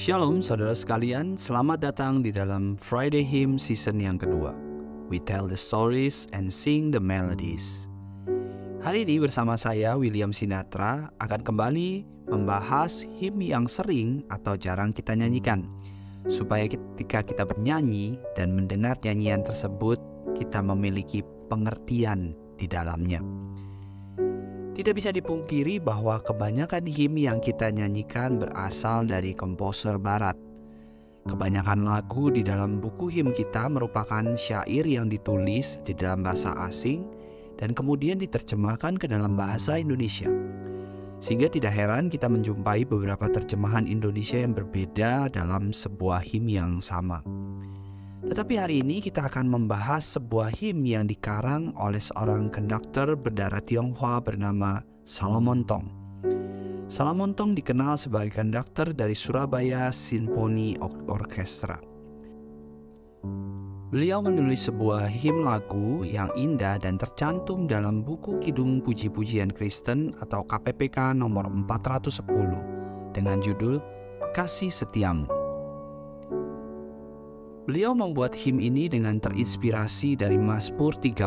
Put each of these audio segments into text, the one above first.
Shalom saudara sekalian, selamat datang di dalam Friday Hymn season yang kedua. We tell the stories and sing the melodies. Hari ini bersama saya William Sinatra akan kembali membahas hymn yang sering atau jarang kita nyanyikan. Supaya ketika kita bernyanyi dan mendengar nyanyian tersebut, kita memiliki pengertian di dalamnya. Tidak bisa dipungkiri bahwa kebanyakan hymn yang kita nyanyikan berasal dari komposer barat. Kebanyakan lagu di dalam buku hymn kita merupakan syair yang ditulis di dalam bahasa asing dan kemudian diterjemahkan ke dalam bahasa Indonesia. Sehingga tidak heran kita menjumpai beberapa terjemahan Indonesia yang berbeda dalam sebuah hymn yang sama. Tetapi hari ini kita akan membahas sebuah hymn yang dikarang oleh seorang konduktor berdarah Tionghoa bernama Salomon Tong. Salomon Tong dikenal sebagai konduktor dari Surabaya Symphony Orchestra. Beliau menulis sebuah hymn lagu yang indah dan tercantum dalam buku Kidung Puji-Pujian Kristen atau KPPK nomor 410 dengan judul Kasih Setiamu. Beliau membuat him ini dengan terinspirasi dari Mazmur 36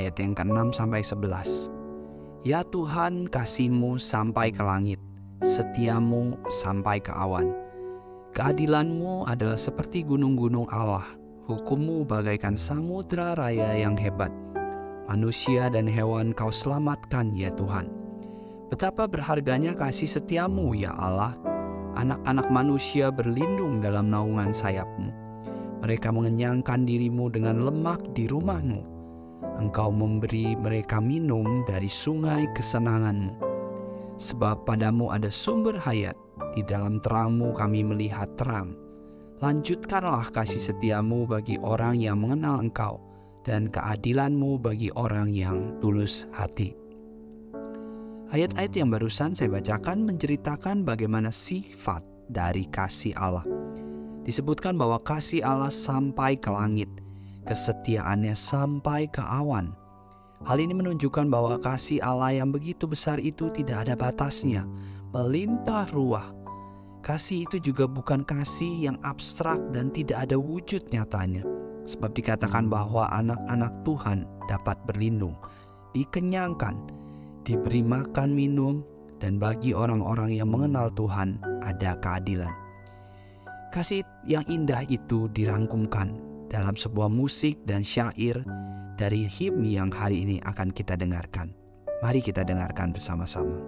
ayat yang ke-6 sampai 11. Ya Tuhan, kasihmu sampai ke langit, setiamu sampai ke awan. Keadilanmu adalah seperti gunung-gunung Allah, hukummu bagaikan samudra raya yang hebat. Manusia dan hewan kau selamatkan ya Tuhan. Betapa berharganya kasih setiamu ya Allah, anak-anak manusia berlindung dalam naungan sayapmu. Mereka mengenyangkan dirimu dengan lemak di rumahmu. Engkau memberi mereka minum dari sungai kesenanganmu. Sebab padamu ada sumber hayat, di dalam terangmu kami melihat terang. Lanjutkanlah kasih setiamu bagi orang yang mengenal engkau, dan keadilanmu bagi orang yang tulus hati. Ayat-ayat yang barusan saya bacakan menceritakan bagaimana sifat dari kasih Allah. Disebutkan bahwa kasih Allah sampai ke langit, kesetiaannya sampai ke awan. Hal ini menunjukkan bahwa kasih Allah yang begitu besar itu tidak ada batasnya, melimpah ruah. Kasih itu juga bukan kasih yang abstrak dan tidak ada wujud nyatanya. Sebab dikatakan bahwa anak-anak Tuhan dapat berlindung, dikenyangkan, diberi makan minum, dan bagi orang-orang yang mengenal Tuhan ada keadilan. Kasih yang indah itu dirangkumkan dalam sebuah musik dan syair dari himne yang hari ini akan kita dengarkan. Mari kita dengarkan bersama-sama.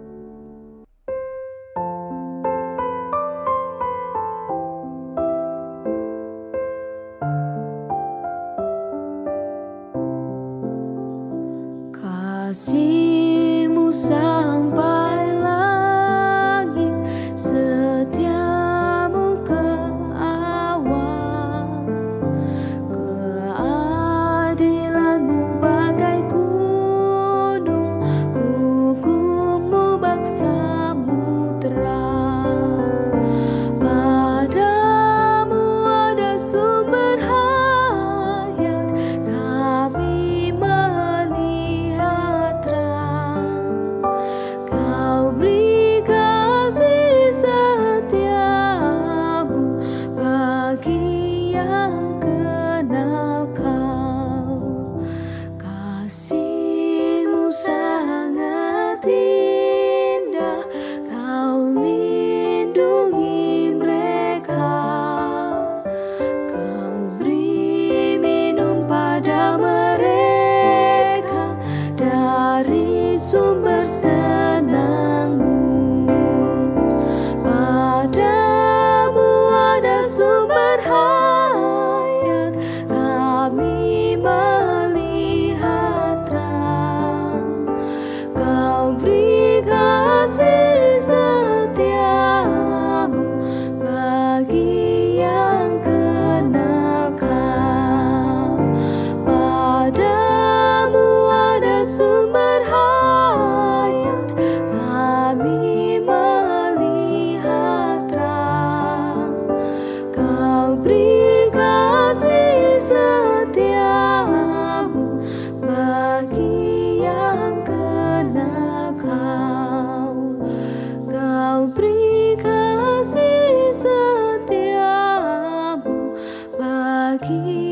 Kasih. lagi yang kau Kau beri kasih setiamu. Bagi